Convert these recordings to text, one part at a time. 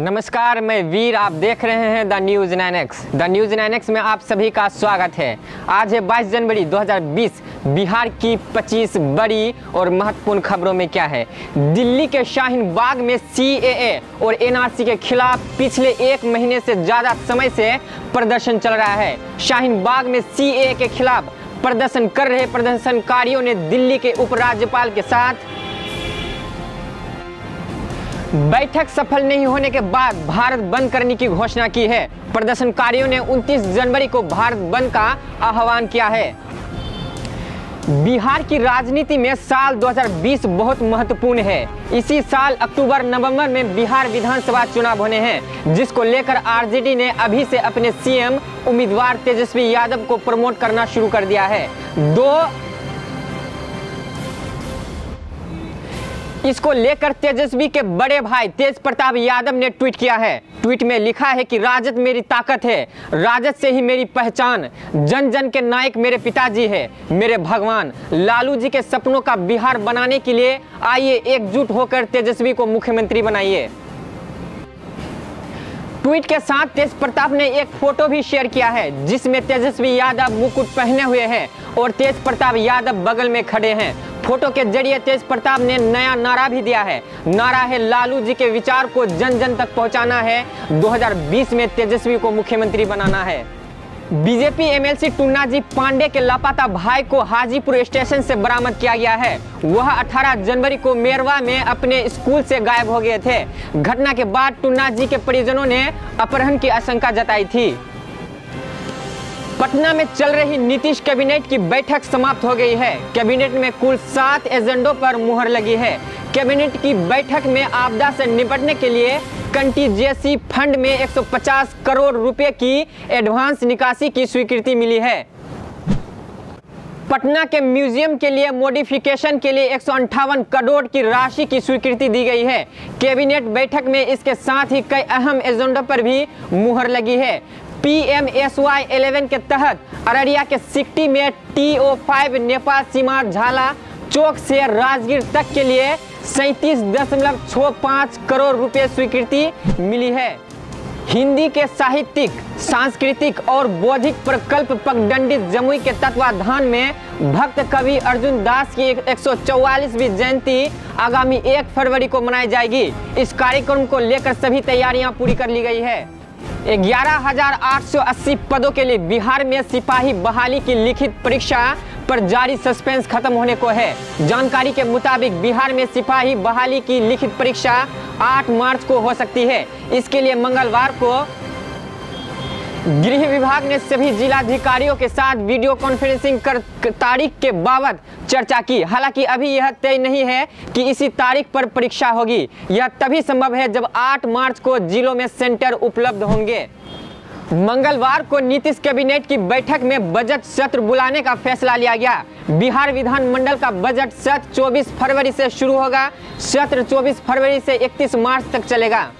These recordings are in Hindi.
नमस्कार, मैं वीर, आप देख रहे हैं the news nine X the news nine X में आप सभी का स्वागत है। आज है 22 जनवरी 2020 बिहार की 25 बड़ी और महत्वपूर्ण खबरों में क्या है? दिल्ली के शाहीन बाग में CAA और एनआरसी के खिलाफ पिछले एक महीने से ज़्यादा समय से प्रदर्शन चल रहा है। शाहीन बाग में सी के खिलाफ प्रदर्शन कर रहे प्रदर्शनकारियों ने दिल्ली के उपराज्यपाल के साथ बैठक सफल नहीं होने के बाद भारत बंद करने की घोषणा की है। प्रदर्शनकारियों ने 29 जनवरी को भारत बंद का आह्वान किया है। बिहार की राजनीति में साल 2020 बहुत महत्वपूर्ण है। इसी साल अक्टूबर नवंबर में बिहार विधानसभा चुनाव होने हैं, जिसको लेकर आरजेडी ने अभी से अपने सीएम उम्मीदवार तेजस्वी यादव को प्रमोट करना शुरू कर दिया है। दो इसको लेकर तेजस्वी के बड़े भाई तेज प्रताप यादव ने ट्वीट किया है। ट्वीट में लिखा है कि राजद मेरी ताकत है। राजद से ही मेरी पहचान। जन जन के नायक मेरे पिताजी है। मेरे भगवान लालू जी के सपनों का बिहार बनाने के लिए आइए एकजुट होकर तेजस्वी को मुख्यमंत्री बनाइए। ट्वीट के साथ तेज प्रताप ने एक फ़ोटो भी शेयर किया है, जिसमें तेजस्वी यादव मुकुट पहने हुए हैं और तेज प्रताप यादव बगल में खड़े हैं। फ़ोटो के ज़रिए तेज प्रताप ने नया नारा भी दिया है। नारा है लालू जी के विचार को जन जन तक पहुंचाना है। 2020 में तेजस्वी को मुख्यमंत्री बनाना है। बीजेपी एमएलसी टुन्ना जी पांडे के लापता भाई को हाजीपुर स्टेशन से बरामद किया गया है। वह 18 जनवरी को मेरवा में अपने स्कूल से गायब हो गए थे। घटना के बाद टुन्ना जी के परिजनों ने अपहरण की आशंका जताई थी। पटना में चल रही नीतीश कैबिनेट की बैठक समाप्त हो गई है। कैबिनेट में कुल सात एजेंडों पर मुहर लगी है। कैबिनेट की बैठक में आपदा से निपटने के लिए कंटीजेसी फंड में 150 करोड़ रुपए की एडवांस निकासी की स्वीकृति मिली है। पटना के म्यूज़ियम के लिए मॉडिफिकेशन के लिए एक करोड़ की राशि की स्वीकृति दी गई है। कैबिनेट बैठक में इसके साथ ही कई अहम एजेंडों पर भी मुहर लगी है। P M S Y eleven के तहत अररिया के सिक्टी में टी ओ फाइव नेपाल सीमा झाला चौक से राजगीर तक के लिए सैतीस दशमलव छः पाँच करोड़ रुपए स्वीकृति मिली है। हिंदी के साहित्यिक, सांस्कृतिक और बौद्धिक प्रकल्प पगडंडी जमुई के तत्वाधान में भक्त कवि अर्जुन दास की एक सौ जयंती आगामी एक फरवरी को मनाई जाएगी। इस कार्यक्रम को लेकर सभी तैयारियाँ पूरी कर ली गई है। ग्यारह हज़ार आठ सौ अस्सी पदों के लिए बिहार में सिपाही बहाली की लिखित परीक्षा पर जारी सस्पेंस खत्म होने को है। जानकारी के मुताबिक बिहार में सिपाही बहाली की लिखित परीक्षा 8 मार्च को हो सकती है। इसके लिए मंगलवार को गृह विभाग ने सभी जिलाधिकारियों के साथ वीडियो कॉन्फ्रेंसिंग कर तारीख के बाबत चर्चा की। हालाँकि अभी यह तय नहीं है कि इसी तारीख पर परीक्षा होगी। यह तभी संभव है जब 8 मार्च को जिलों में सेंटर उपलब्ध होंगे। मंगलवार को नीतीश कैबिनेट की बैठक में बजट सत्र बुलाने का फैसला लिया गया। बिहार विधानमंडल का बजट सत्र 24 फरवरी से शुरू होगा। सत्र 24 फरवरी से 31 मार्च तक चलेगा।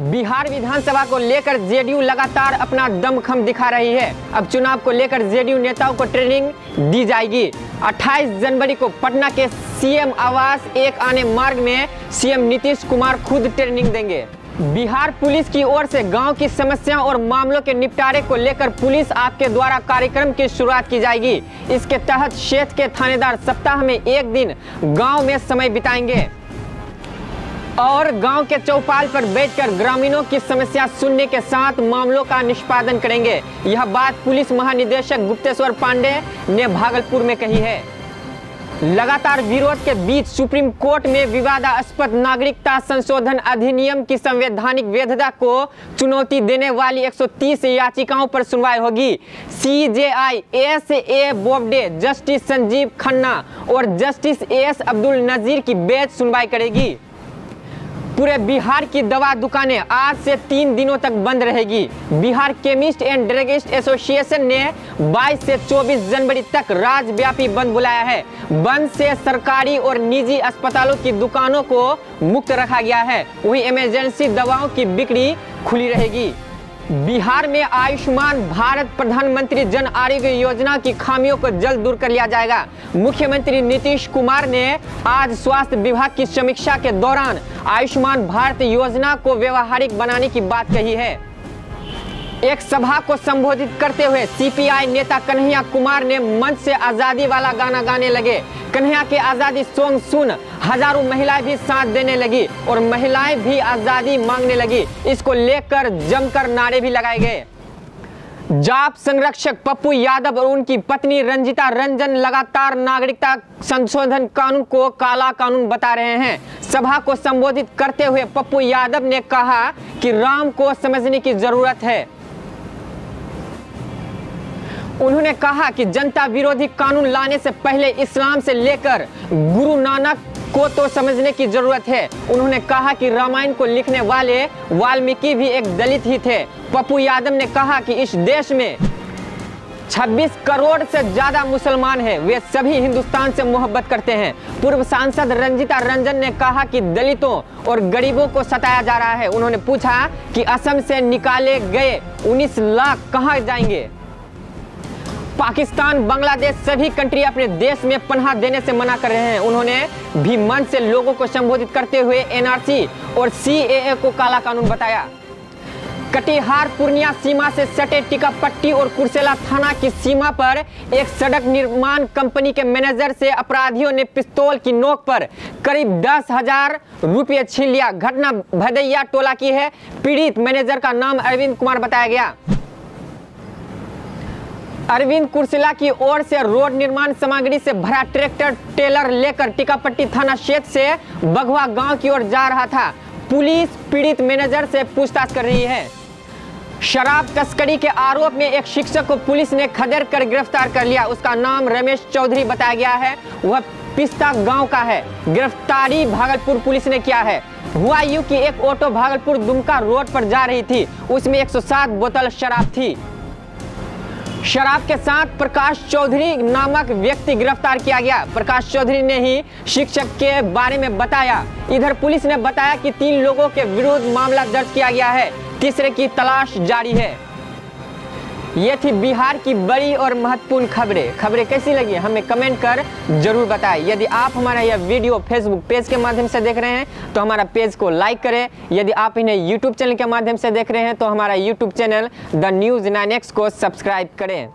बिहार विधानसभा को लेकर जेडीयू लगातार अपना दमखम दिखा रही है। अब चुनाव को लेकर जेडीयू नेताओं को ट्रेनिंग दी जाएगी। 28 जनवरी को पटना के सीएम आवास एक आने मार्ग में सीएम नीतीश कुमार खुद ट्रेनिंग देंगे। बिहार पुलिस की ओर से गाँव की समस्याओं और मामलों के निपटारे को लेकर पुलिस आपके द्वारा कार्यक्रम की शुरुआत की जाएगी। इसके तहत क्षेत्र के थानेदार सप्ताह में एक दिन गाँव में समय बिताएँगे। और गाँव के चौपाल पर बैठकर ग्रामीणों की समस्या सुनने के साथ मामलों का निष्पादन करेंगे। यह बात पुलिस महानिदेशक गुप्तेश्वर पांडे ने भागलपुर में कही है। लगातार विरोध के बीच सुप्रीम कोर्ट में विवादास्पद नागरिकता संशोधन अधिनियम की संवैधानिक वैधता को चुनौती देने वाली 130 याचिकाओं पर सुनवाई होगी। C J I S A Bobde, justice Sanjiv Khanna और जस्टिस एस अब्दुल नजीर की बेच सुनवाई करेगी। पूरे बिहार की दवा दुकानें आज से तीन दिनों तक बंद रहेगी। Bihar chemist and druggist association ने 22 से 24 जनवरी तक राज्यव्यापी बंद बुलाया है। बंद से सरकारी और निजी अस्पतालों की दुकानों को मुक्त रखा गया है। वहीं इमरजेंसी दवाओं की बिक्री खुली रहेगी। बिहार में आयुष्मान भारत प्रधानमंत्री जन आरोग्य योजना की खामियों को जल्द दूर कर लिया जाएगा। मुख्यमंत्री नीतीश कुमार ने आज स्वास्थ्य विभाग की समीक्षा के दौरान आयुष्मान भारत योजना को व्यवहारिक बनाने की बात कही है। एक सभा को संबोधित करते हुए सीपीआई नेता कन्हैया कुमार ने मंच से आज़ादी वाला गाना गाने लगे। कन्हैया के आज़ादी सॉन्ग सुन, हज़ारों महिलाएँ भी साथ देने लगी और महिलाएँ भी आज़ादी मांगने लगी। इसको लेकर जमकर नारे भी लगाए गए। जाप संरक्षक पप्पू यादव और उनकी पत्नी रंजिता रंजन लगातार नागरिकता संशोधन कानून को काला कानून बता रहे हैं। सभा को संबोधित करते हुए पप्पू यादव ने कहा कि राम को समझने की ज़रूरत है। उन्होंने कहा कि जनता विरोधी कानून लाने से पहले इस्लाम से लेकर गुरु नानक को तो समझने की ज़रूरत है। उन्होंने कहा कि रामायण को लिखने वाले वाल्मीकि भी एक दलित ही थे। पप्पू यादव ने कहा कि इस देश में 26 करोड़ से ज़्यादा मुसलमान हैं। वे सभी हिंदुस्तान से मोहब्बत करते हैं। पूर्व सांसद रंजिता रंजन ने कहा कि दलितों और गरीबों को सताया जा रहा है। उन्होंने पूछा कि असम से निकाले गए 19 लाख कहाँ जाएँगे? पाकिस्तान, बांग्लादेश सभी कंट्री अपने देश में पनाह देने से मना कर रहे हैं। उन्होंने भी मन से लोगों को संबोधित करते हुए एनआरसी और सीएए को काला कानून बताया। कटिहार, पूर्णिया सीमा से सटे टिकापट्टी और कुर्सेला थाना की सीमा पर एक सड़क निर्माण कंपनी के मैनेजर से अपराधियों ने पिस्तौल की नोक पर करीब दस हज़ार रुपये छीन लिया। घटना भदैया टोला की है। पीड़ित मैनेजर का नाम अरविंद कुमार बताया गया। अरविंद कुर्सिला की ओर से रोड निर्माण सामग्री से भरा ट्रैक्टर, टेलर लेकर टिकापट्टी थाना क्षेत्र से बघवा गाँव की ओर जा रहा था। पुलिस पीड़ित मैनेजर से पूछताछ कर रही है। शराब तस्करी के आरोप में एक शिक्षक को पुलिस ने खदेड़ कर गिरफ़्तार कर लिया। उसका नाम रमेश चौधरी बताया गया है। वह पिस्ता गाँव का है। गिरफ्तारी भागलपुर पुलिस ने किया है। हुआ यूँ कि एक ऑटो भागलपुर दुमका रोड पर जा रही थी। उसमें 107 बोतल शराब थी। शराब के साथ प्रकाश चौधरी नामक व्यक्ति गिरफ़्तार किया गया। प्रकाश चौधरी ने ही शिक्षक के बारे में बताया। इधर पुलिस ने बताया कि तीन लोगों के विरुद्ध मामला दर्ज किया गया है। तीसरे की तलाश जारी है। ये थी बिहार की बड़ी और महत्वपूर्ण खबरें। खबरें कैसी लगी? हमें कमेंट कर ज़रूर बताएँ। यदि आप हमारा यह वीडियो फेसबुक पेज के माध्यम से देख रहे हैं तो हमारा पेज को लाइक करें। यदि आप इन्हें यूट्यूब चैनल के माध्यम से देख रहे हैं तो हमारा YouTube channel the news nine को सब्सक्राइब करें।